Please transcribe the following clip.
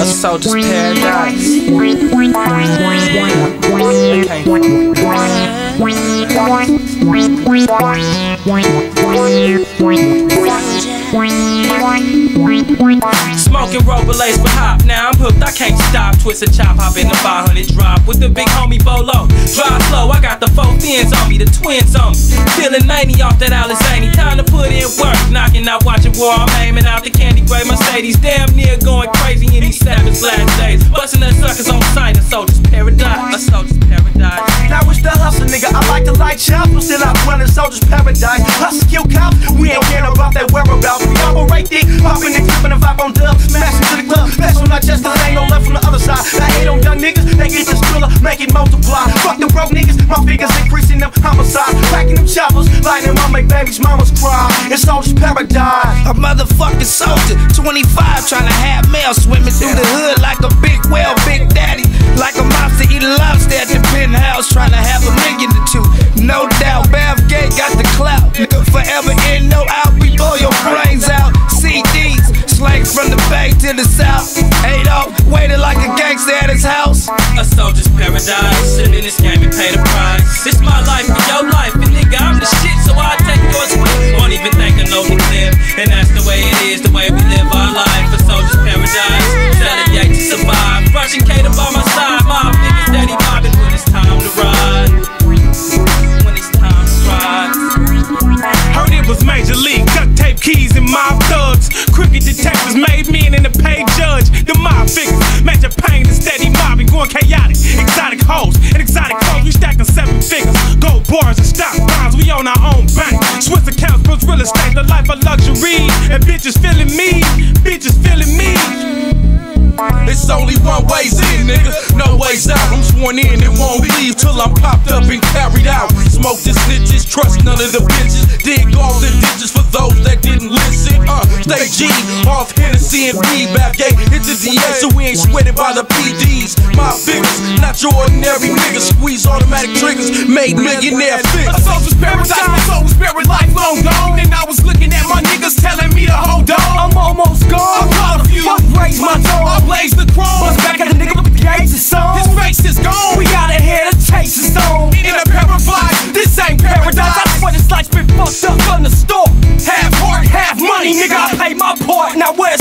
A soldier's paradise. Smoking rollers for hop, now I'm hooked, I can't stop. Twist a chop, hop in the 500 drop with the big homie Bolo. Drive slow, I got the four fins on me, the twins on me. Feeling 90 off that Alizani, time to put in work. Knocking out, watching war, I'm aiming out the candy gray Mercedes. Damn near going crazy in these savage last days. Busting the suckers on sight, a soldier's paradise. A soldier's paradise. Now it's the hustle, nigga. I like to light choppers, still out running soldier's paradise. Hustle, kill cops, we ain't caring about that whereabouts. We operate thick, popping and clipping the vibe on dub, smashing to the club. On not just the ain't no left from the other side. I hate on young niggas, they get this thriller, make up, mamas cry. It's soldier's paradise. A motherfucking soldier, 25, trying to have mail swimming through the hood like a big whale, big daddy. Like a mobster eating lobster at the penthouse, trying to have a million or two. No doubt, Bav Gay got the clout. Nigga, forever in, no out, we blow your brains out. CDs, slang from the bay to the south. Adolf waited like a gangster at his house. A soldier's paradise. Live in this Crooked detectives made men and a paid judge. The Mob Figaz, major pain and Steady Mobb'n, going chaotic. Exotic hoes and exotic clothes, we stacking seven figures. Gold bars and stock bonds, we own our own bank. Swiss accounts, Bruce real estate, the life of luxury. And bitches feeling me, bitches feeling me. It's only one ways in, nigga. No ways out. I'm sworn in and won't leave till I'm popped up and carried out. Smoke the snitches, trust none of the bitches. Dig all the ditches for those that didn't listen. Uh, stay G, off Hennessy and feedback. Yeah, hit the DA so we ain't sweated by the PDs. My figures, not your ordinary niggas. Squeeze automatic triggers, made millionaire A figures. soldier's paradise, my soul's spirit lifelong gone. And I was looking at my niggas telling me to hold on. nigga. I pay my part, now where's